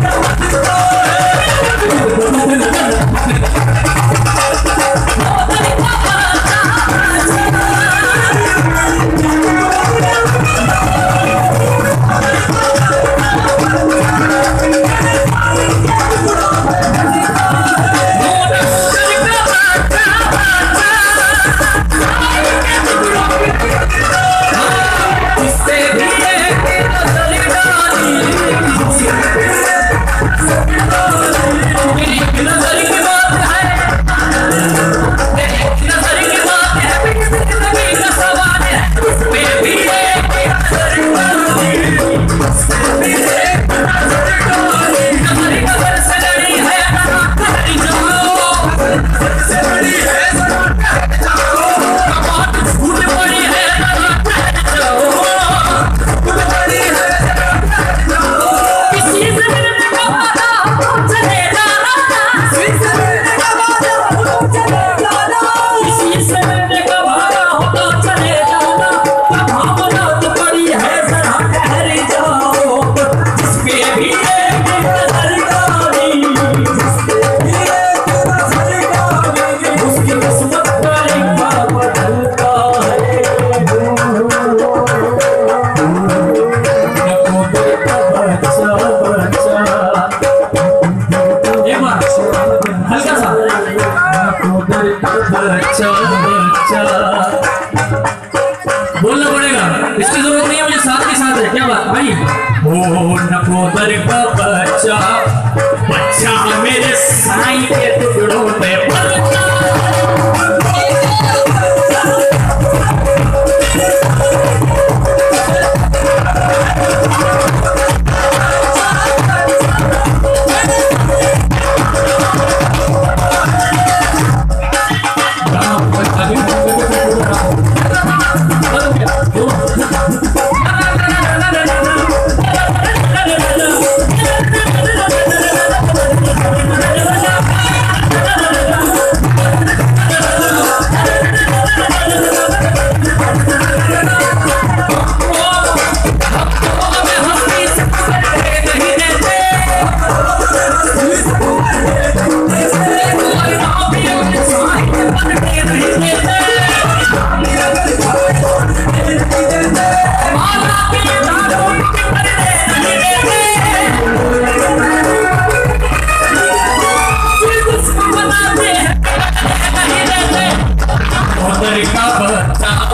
rock, rock, rock. बच्चा बच्चा बोलना पड़ेगा। इसकी ज़रूरत नहीं है, मुझे साथ के साथ है। क्या बात? भाई। ओ नकोदर बच्चा। बच्चा मेरे साई के टुकड़ों में पलता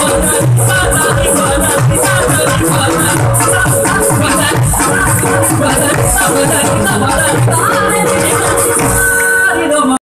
I'm